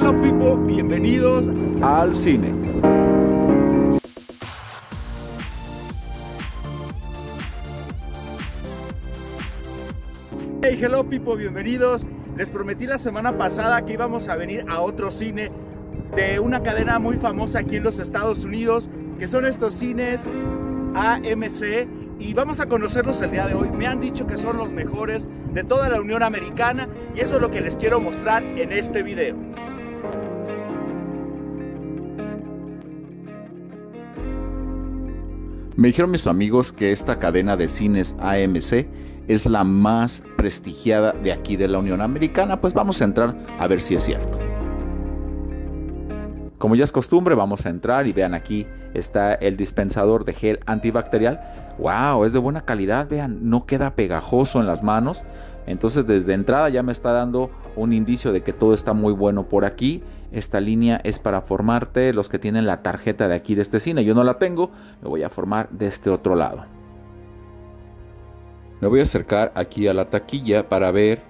Hello people, bienvenidos al cine. Hey, hello people, bienvenidos. Les prometí la semana pasada que íbamos a venir a otro cine de una cadena muy famosa aquí en los Estados Unidos, que son estos cines AMC y vamos a conocerlos el día de hoy. Me han dicho que son los mejores de toda la Unión Americana y eso es lo que les quiero mostrar en este video. Me dijeron mis amigos que esta cadena de cines AMC es la más prestigiada de aquí de la Unión Americana, pues vamos a entrar a ver si es cierto. Como ya es costumbre, vamos a entrar y vean aquí está el dispensador de gel antibacterial. ¡Wow! Es de buena calidad, vean, no queda pegajoso en las manos. Entonces desde entrada ya me está dando un indicio de que todo está muy bueno por aquí. Esta línea es para formarte los que tienen la tarjeta de aquí de este cine. Yo no la tengo, me voy a formar de este otro lado. Me voy a acercar aquí a la taquilla para ver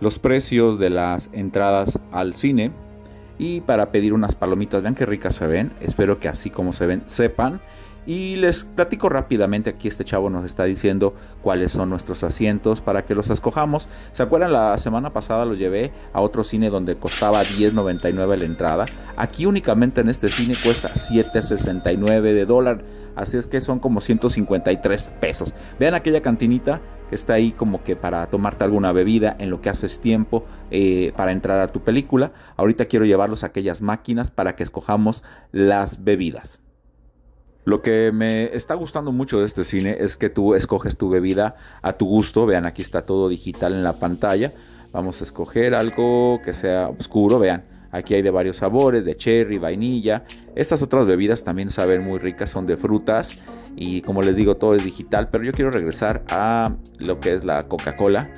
los precios de las entradas al cine y para pedir unas palomitas. Vean qué ricas se ven. Espero que así como se ven sepan. Y les platico rápidamente, aquí este chavo nos está diciendo cuáles son nuestros asientos para que los escojamos. ¿Se acuerdan? La semana pasada lo llevé a otro cine donde costaba 10.99 la entrada. Aquí únicamente en este cine cuesta 7.69 de dólar. Así es que son como 153 pesos. Vean aquella cantinita que está ahí como que para tomarte alguna bebida en lo que haces tiempo eh, para entrar a tu película. Ahorita quiero llevarlos a aquellas máquinas para que escojamos las bebidas. Lo que me está gustando mucho de este cine es que tú escoges tu bebida a tu gusto. Vean, aquí está todo digital en la pantalla. Vamos a escoger algo que sea oscuro. Vean, aquí hay de varios sabores, de cherry, vainilla. Estas otras bebidas también saben muy ricas, son de frutas. Y como les digo, todo es digital. Pero yo quiero regresar a lo que es la Coca-Cola.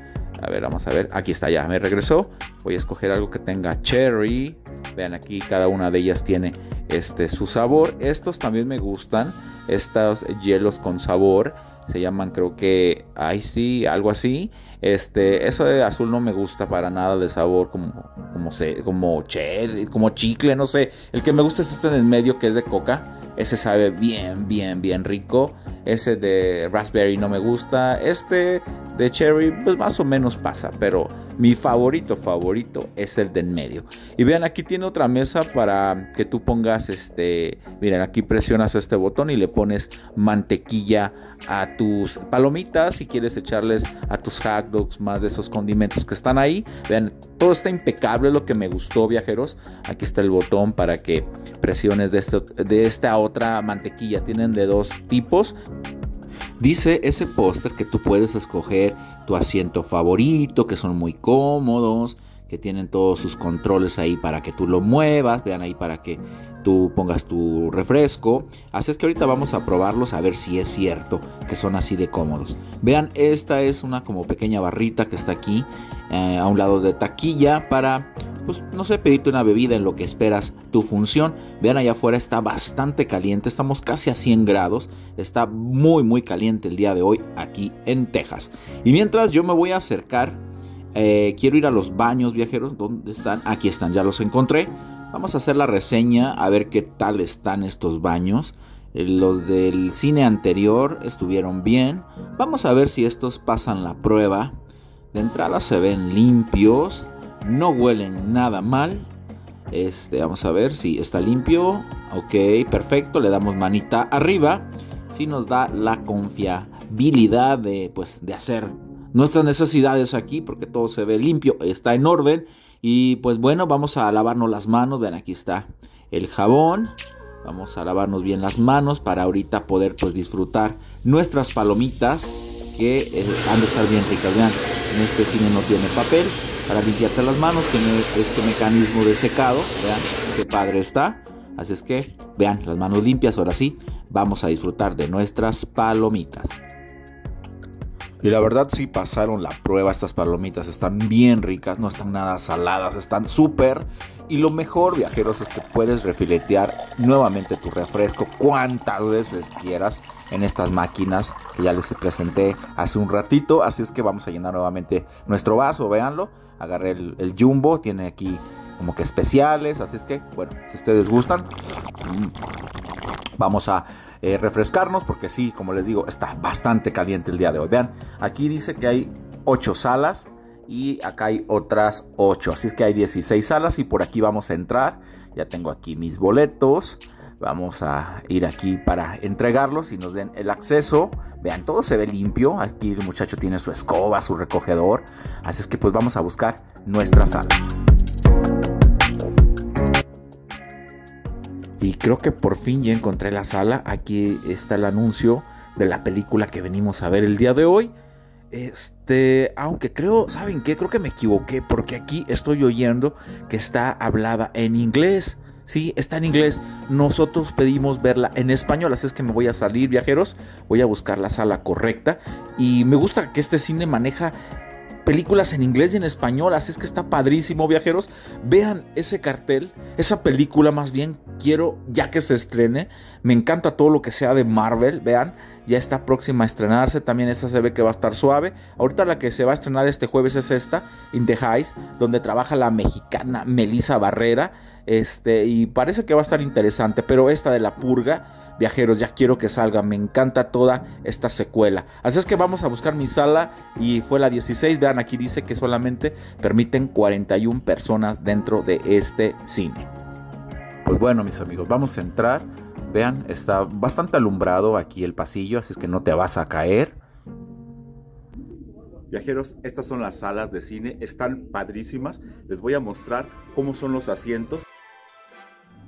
A ver, vamos a ver. Aquí está ya, me regresó. Voy a escoger algo que tenga cherry. Vean aquí, cada una de ellas tiene este, su sabor. Estos también me gustan. Estos hielos con sabor. Se llaman, creo que, ay sí, algo así. Este, eso de azul no me gusta para nada de sabor, como, como, como cherry, como chicle, no sé. El que me gusta es este en el medio que es de coca. Ese sabe bien, bien, bien rico. Ese de raspberry no me gusta. Este de cherry, pues más o menos pasa, pero mi favorito, favorito es el de en medio. Y vean, aquí tiene otra mesa para que tú pongas este, miren, aquí presionas este botón y le pones mantequilla a tus palomitas si quieres echarles a tus hot dogs más de esos condimentos que están ahí. Vean, todo está impecable, lo que me gustó, viajeros. Aquí está el botón para que presiones de, de esta otra mantequilla. Tienen de dos tipos. Dice ese póster que tú puedes escoger tu asiento favorito, que son muy cómodos, que tienen todos sus controles ahí para que tú lo muevas, vean ahí para que tú pongas tu refresco. Así es que ahorita vamos a probarlos a ver si es cierto que son así de cómodos. Vean, esta es una como pequeña barrita que está aquí eh, a un lado de taquilla para pues no sé, pedirte una bebida en lo que esperas tu función. Vean allá afuera está bastante caliente, estamos casi a 100 grados, está muy muy caliente el día de hoy aquí en Texas. Y mientras yo me voy a acercar, eh, quiero ir a los baños viajeros, ¿dónde están? Aquí están, ya los encontré. Vamos a hacer la reseña a ver qué tal están estos baños. Eh, los del cine anterior estuvieron bien. Vamos a ver si estos pasan la prueba. De entrada se ven limpios no huelen nada mal. Este, vamos a ver si está limpio. Ok, perfecto. Le damos manita arriba. Si nos da la confiabilidad de, pues, de hacer nuestras necesidades aquí, porque todo se ve limpio, está en orden. Y pues bueno, vamos a lavarnos las manos. Ven, aquí está el jabón. Vamos a lavarnos bien las manos para ahorita poder pues disfrutar nuestras palomitas que eh, han de estar bien ricas. Vean, en este cine no tiene papel para limpiarte las manos, tiene este mecanismo de secado, vean qué padre está. Así es que vean las manos limpias, ahora sí, vamos a disfrutar de nuestras palomitas. Y la verdad sí pasaron la prueba, estas palomitas están bien ricas, no están nada saladas, están súper. Y lo mejor, viajeros, es que puedes refiletear nuevamente tu refresco cuantas veces quieras en estas máquinas que ya les presenté hace un ratito. Así es que vamos a llenar nuevamente nuestro vaso, véanlo. Agarré el, jumbo, tiene aquí como que especiales. Así es que, bueno, si ustedes gustan, mm, vamos a eh, refrescarnos porque sí, como les digo, está bastante caliente el día de hoy. Vean, aquí dice que hay 8 salas y acá hay otras 8. Así es que hay 16 salas y por aquí vamos a entrar. Ya tengo aquí mis boletos. Vamos a ir aquí para entregarlos y nos den el acceso. Vean, todo se ve limpio. Aquí el muchacho tiene su escoba, su recogedor. Así es que pues vamos a buscar nuestra sala. Y creo que por fin ya encontré la sala. Aquí está el anuncio de la película que venimos a ver el día de hoy. Este, aunque creo, ¿saben qué? Creo que me equivoqué porque aquí estoy oyendo que está hablada en inglés. Sí, está en inglés. Nosotros pedimos verla en español, así es que me voy a salir, viajeros. Voy a buscar la sala correcta. Y me gusta que este cine maneja películas en inglés y en español, así es que está padrísimo, viajeros. Vean ese cartel, esa película más bien, quiero ya que se estrene. Me encanta todo lo que sea de Marvel, vean, ya está próxima a estrenarse, también esta se ve que va a estar suave. Ahorita la que se va a estrenar este jueves es esta, In the Heights, donde trabaja la mexicana Melissa Barrera. Este, y parece que va a estar interesante, pero esta de la purga, viajeros, ya quiero que salga, me encanta toda esta secuela. Así es que vamos a buscar mi sala y fue la 16, vean aquí dice que solamente permiten 41 personas dentro de este cine. Pues bueno, mis amigos, vamos a entrar. Vean, está bastante alumbrado aquí el pasillo, así es que no te vas a caer. Viajeros, estas son las salas de cine, están padrísimas. Les voy a mostrar cómo son los asientos.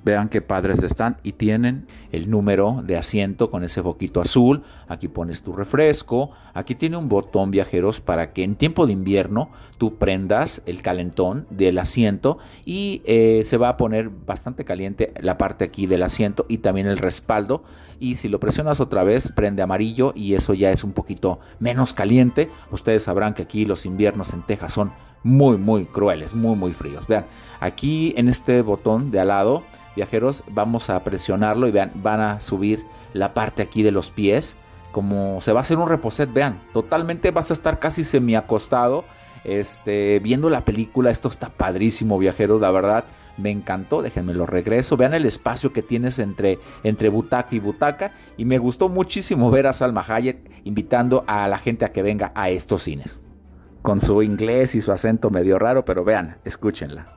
Vean qué padres están y tienen el número de asiento con ese foquito azul. Aquí pones tu refresco. Aquí tiene un botón viajeros para que en tiempo de invierno tú prendas el calentón del asiento y eh, se va a poner bastante caliente la parte aquí del asiento y también el respaldo. Y si lo presionas otra vez prende amarillo y eso ya es un poquito menos caliente. Ustedes sabrán que aquí los inviernos en Texas son muy muy crueles, muy muy fríos. Vean, aquí en este botón de al lado viajeros, vamos a presionarlo y vean, van a subir la parte aquí de los pies. Como se va a hacer un reposet, vean, totalmente vas a estar casi semi acostado, este, viendo la película. Esto está padrísimo, viajeros, la verdad. Me encantó, déjenme lo regreso. Vean el espacio que tienes entre, entre butaca y butaca. Y me gustó muchísimo ver a Salma Hayek invitando a la gente a que venga a estos cines. Con su inglés y su acento medio raro, pero vean, escúchenla.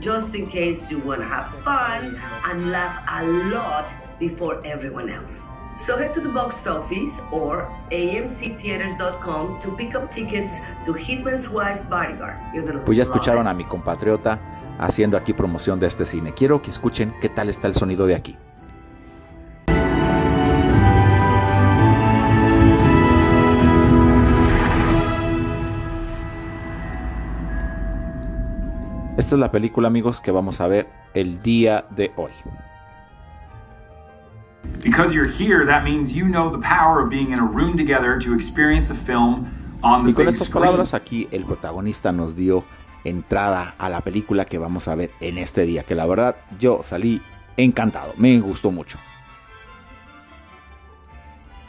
just in case you want to have fun and laugh a lot before everyone else. So head to the box office or amctheaters.com to pick up tickets to Hitman's Wife Bodyguard. Pues ya escucharon a mi compatriota haciendo aquí promoción de este cine. Quiero que escuchen qué tal está el sonido de aquí. Esta es la película, amigos, que vamos a ver el día de hoy. Because you're here, that means you know the power of being in a room together to experience a film on the Y con estas palabras aquí el protagonista nos dio entrada a la película que vamos a ver en este día, que la verdad yo salí encantado, me gustó mucho.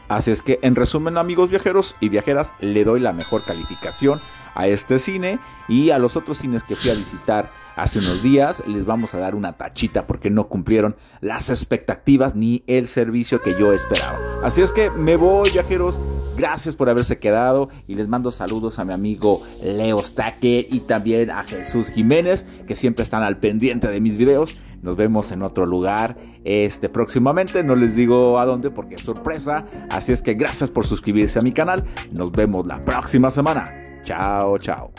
Así es que en resumen amigos viajeros y viajeras le doy la mejor calificación a este cine y a los otros cines que fui a visitar hace unos días les vamos a dar una tachita porque no cumplieron las expectativas ni el servicio que yo esperaba. Así es que me voy viajeros, gracias por haberse quedado y les mando saludos a mi amigo Leo Stacker y también a Jesús Jiménez que siempre están al pendiente de mis videos. Nos vemos en otro lugar este próximamente, no les digo a dónde porque es sorpresa, así es que gracias por suscribirse a mi canal. Nos vemos la próxima semana. Chao, chao.